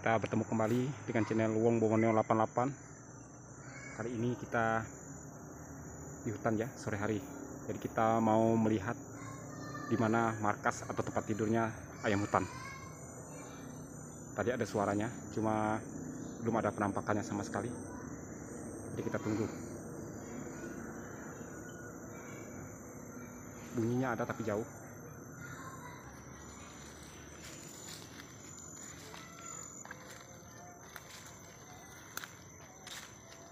kita bertemu kembali dengan channel Wong Bongoneo 88 Kali ini kita di hutan ya sore hari. Jadi kita mau melihat di mana markas atau tempat tidurnya ayam hutan. Tadi ada suaranya cuma belum ada penampakannya sama sekali. Jadi kita tunggu. Bunyinya ada tapi jauh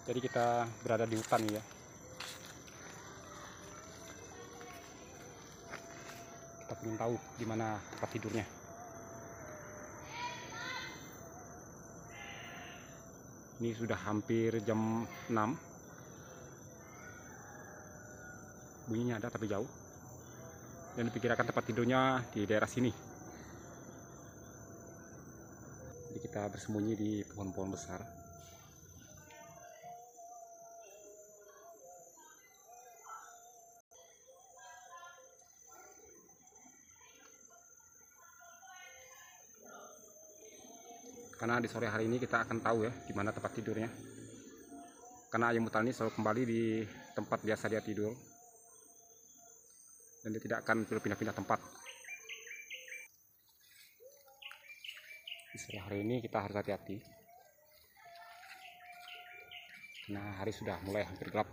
jadi kita berada di hutan ya. Kita ingin tahu di mana tempat tidurnya. Ini sudah hampir jam 6 bunyinya ada tapi jauh. Dan diperkirakan tempat tidurnya di daerah sini. Jadi kita bersembunyi di pohon-pohon besar karena di sore hari ini kita akan tahu ya di mana tempat tidurnya. Karena ayam hutan ini selalu kembali di tempat biasa dia tidur. Dan dia tidak akan berpindah-pindah tempat. Di sore hari ini kita harus hati-hati. Karena hari sudah mulai hampir gelap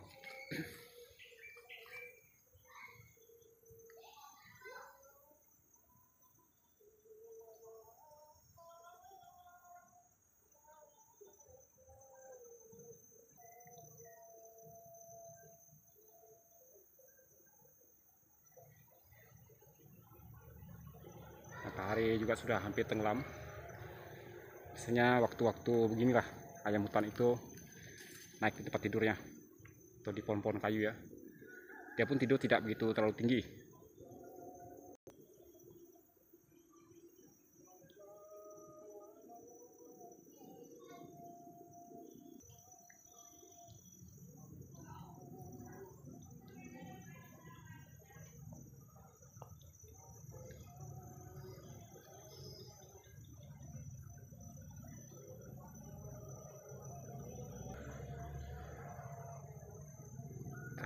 matahari juga sudah hampir tenggelam. Biasanya waktu-waktu beginilah ayam hutan itu naik di tempat tidurnya atau di pohon-pohon kayu ya. Dia pun tidur tidak begitu terlalu tinggi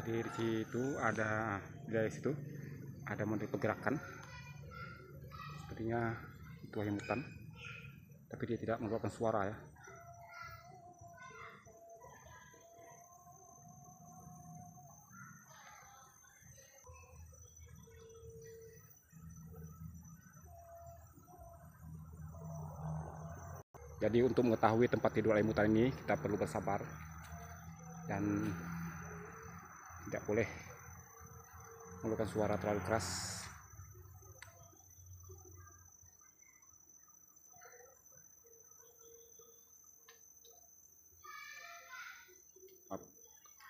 di situ ada dari situ ada model pergerakan. Sepertinya itu ayam hutan. Tapi dia tidak mengeluarkan suara ya. Jadi untuk mengetahui tempat tidur ayam hutan ini kita perlu bersabar dan tidak boleh mengeluarkan suara terlalu keras.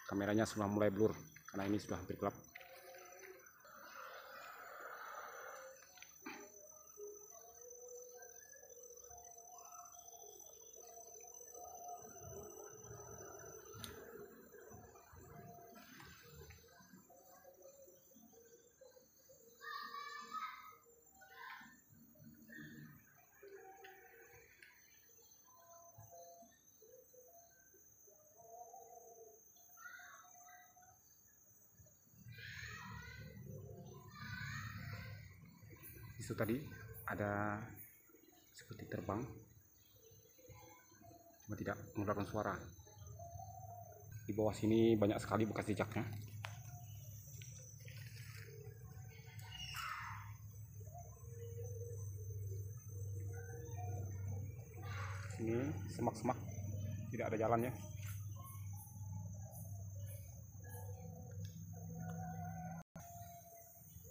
Kameranya sudah mulai blur karena ini sudah hampir gelap itu tadi ada seperti terbang. Cuma tidak mengeluarkan suara. Di bawah sini banyak sekali bekas jejaknya. Ini semak-semak tidak ada jalannya.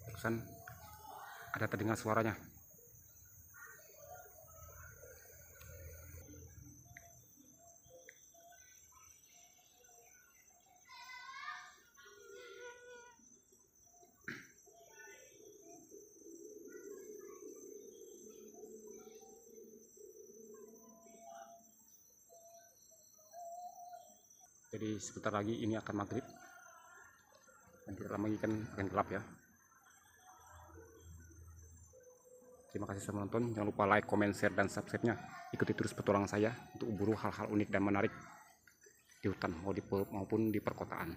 Barusan ada terdengar suaranya. Jadi sebentar lagi ini akan maghrib. Dan tidak lama lagi kan akan gelap ya Terima kasih sudah menonton. Jangan lupa like, comment, share, dan subscribe-nya. Ikuti terus petualangan saya untuk berburu hal-hal unik dan menarik di hutan maupun di perkotaan.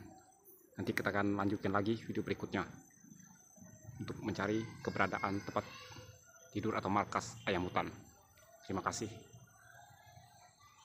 Nanti kita akan lanjutkan lagi video berikutnya untuk mencari keberadaan tempat tidur atau markas ayam hutan. Terima kasih.